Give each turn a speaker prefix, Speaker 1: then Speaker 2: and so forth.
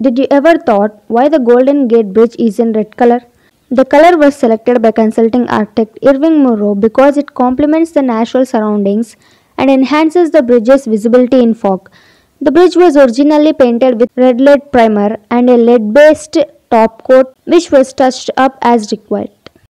Speaker 1: Did you ever thought why the Golden Gate Bridge is in red color? The color was selected by consulting architect Irving Morrow because it complements the natural surroundings and enhances the bridge's visibility in fog. The bridge was originally painted with red lead primer and a lead based top coat which was touched up as required.